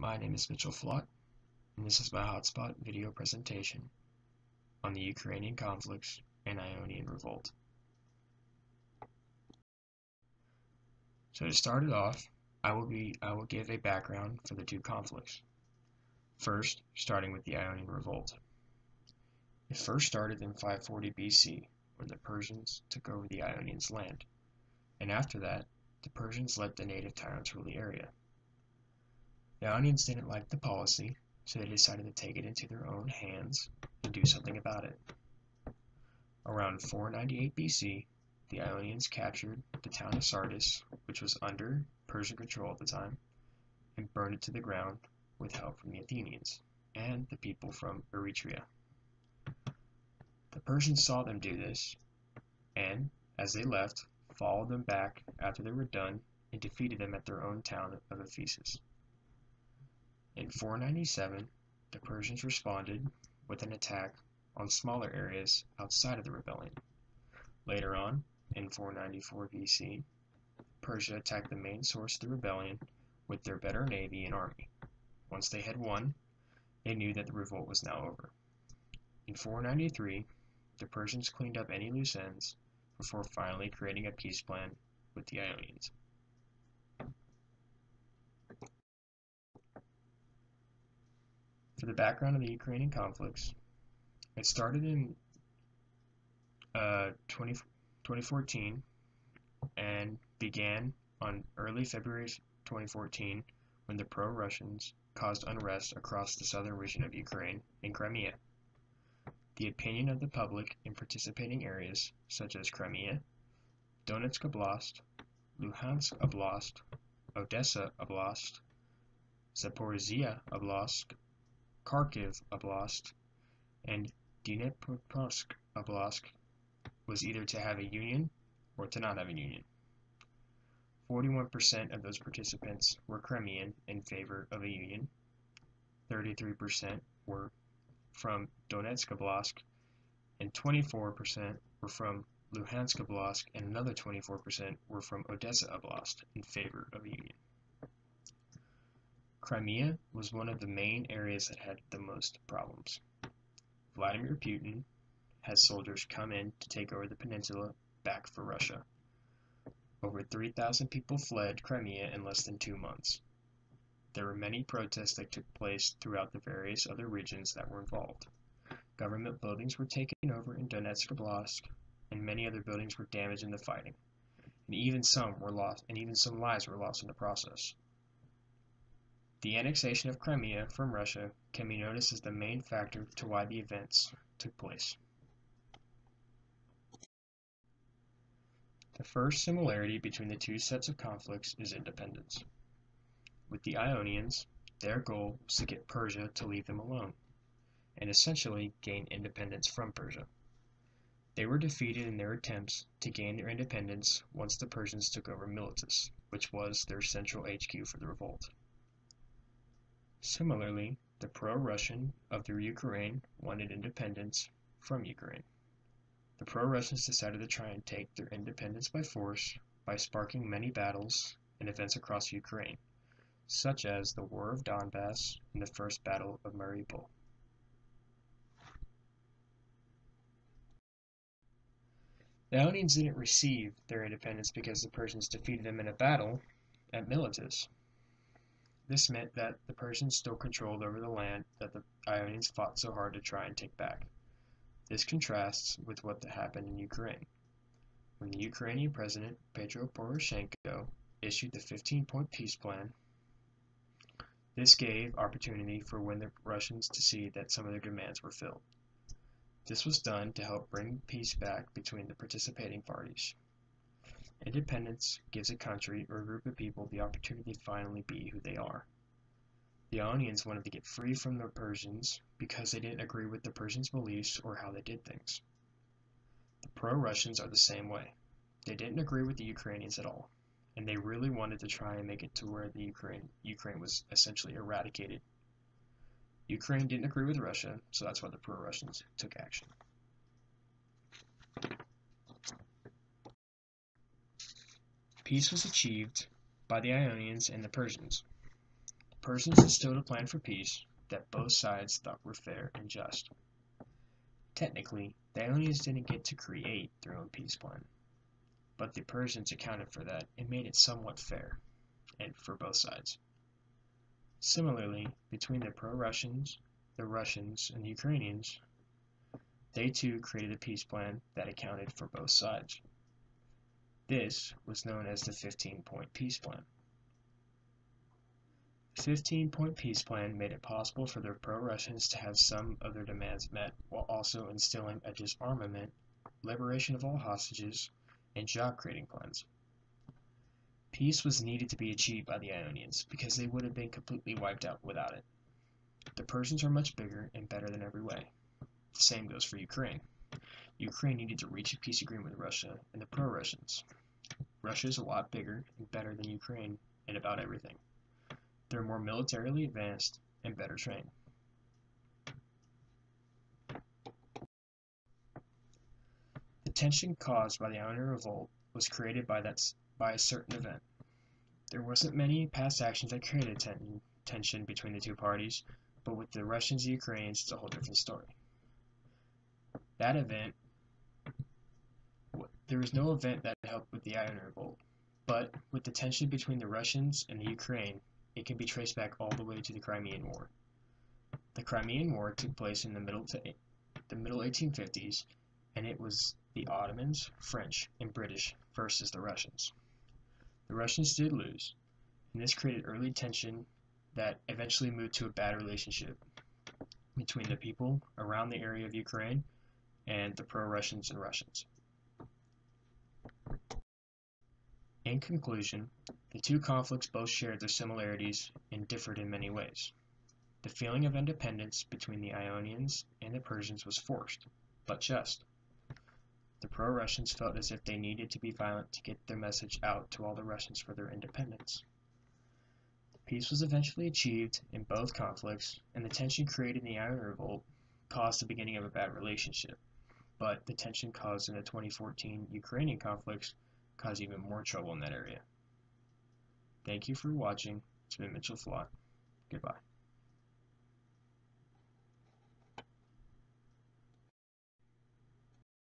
My name is Mitchell Flautt, and this is my hotspot video presentation on the Ukrainian conflicts and Ionian Revolt. So to start it off, I will be I will give a background for the two conflicts. First, starting with the Ionian Revolt. It first started in 540 BC, when the Persians took over the Ionians' land, and after that, the Persians let the native tyrants rule the area. The Ionians didn't like the policy, so they decided to take it into their own hands and do something about it. Around 498 BC, the Ionians captured the town of Sardis, which was under Persian control at the time, and burned it to the ground with help from the Athenians and the people from Eretria. The Persians saw them do this, and, as they left, followed them back after they were done and defeated them at their own town of Ephesus. In 497, the Persians responded with an attack on smaller areas outside of the rebellion. Later on, in 494 BC, Persia attacked the main source of the rebellion with their better navy and army. Once they had won, they knew that the revolt was now over. In 493, the Persians cleaned up any loose ends before finally creating a peace plan with the Ionians. For the background of the Ukrainian conflicts, it started in uh, 20, 2014 and began on early February 2014 when the pro-Russians caused unrest across the southern region of Ukraine and Crimea. The opinion of the public in participating areas such as Crimea, Donetsk Oblast, Luhansk Oblast, Odessa Oblast, Zaporizhia Oblast, Kharkiv Oblast and Dnipropetrovsk Oblast was either to have a union or to not have a union. 41% of those participants were Crimean in favor of a union, 33% were from Donetsk Oblast, and 24% were from Luhansk Oblast, and another 24% were from Odessa Oblast in favor of a union. Crimea was one of the main areas that had the most problems. Vladimir Putin has soldiers come in to take over the peninsula back for Russia. Over 3,000 people fled Crimea in less than two months. There were many protests that took place throughout the various other regions that were involved. Government buildings were taken over in Donetsk Oblast, and many other buildings were damaged in the fighting. And even some were lost, and even some lives were lost in the process. The annexation of Crimea from Russia can be noticed as the main factor to why the events took place. The first similarity between the two sets of conflicts is independence. With the Ionians, their goal was to get Persia to leave them alone, and essentially gain independence from Persia. They were defeated in their attempts to gain their independence once the Persians took over Miletus, which was their central HQ for the revolt. Similarly, the pro-Russian of the Ukraine wanted independence from Ukraine. The pro-Russians decided to try and take their independence by force by sparking many battles and events across Ukraine, such as the War of Donbass and the First Battle of Mariupol. The Ionians didn't receive their independence because the Persians defeated them in a battle at Miletus. This meant that the Persians still controlled over the land that the Ionians fought so hard to try and take back. This contrasts with what happened in Ukraine. When the Ukrainian president Petro Poroshenko issued the 15-point peace plan, this gave opportunity for when the Russians to see that some of their demands were filled. This was done to help bring peace back between the participating parties. Independence gives a country or a group of people the opportunity to finally be who they are. The Ionians wanted to get free from the Persians because they didn't agree with the Persians' beliefs or how they did things. The pro-Russians are the same way. They didn't agree with the Ukrainians at all, and they really wanted to try and make it to where the Ukraine Ukraine was essentially eradicated. Ukraine didn't agree with Russia, so that's why the pro-Russians took action. Peace was achieved by the Ionians and the Persians. The Persians instilled a plan for peace that both sides thought were fair and just. Technically, the Ionians didn't get to create their own peace plan, but the Persians accounted for that and made it somewhat fair and for both sides. Similarly, between the pro-Russians, the Russians, and the Ukrainians, they too created a peace plan that accounted for both sides. This was known as the 15-point peace plan. The 15-point peace plan made it possible for the pro-Russians to have some of their demands met while also instilling a disarmament, liberation of all hostages, and job creating plans. Peace was needed to be achieved by the Ionians because they would have been completely wiped out without it. The Persians are much bigger and better than every way. The same goes for Ukraine. Ukraine needed to reach a peace agreement with Russia and the pro-Russians. Russia is a lot bigger and better than Ukraine in about everything. They're more militarily advanced and better trained. The tension caused by the Ionian Revolt was created by that by a certain event. There wasn't many past actions that created ten tension between the two parties, but with the Russians and Ukrainians, it's a whole different story. That event, there was no event that helped with the Ionian Revolt, but with the tension between the Russians and the Ukraine, it can be traced back all the way to the Crimean War. The Crimean War took place in the middle to the middle 1850s, and it was the Ottomans, French, and British versus the Russians. The Russians did lose, and this created early tension that eventually moved to a bad relationship between the people around the area of Ukraine and the pro-Russians and Russians. In conclusion, the two conflicts both shared their similarities and differed in many ways. The feeling of independence between the Ionians and the Persians was forced, but just. The pro-Russians felt as if they needed to be violent to get their message out to all the Russians for their independence. Peace was eventually achieved in both conflicts, and the tension created in the Ionian Revolt caused the beginning of a bad relationship. But the tension caused in the 2014 Ukrainian conflicts caused even more trouble in that area. Thank you for watching. It's been Mitchell Flautt. Goodbye.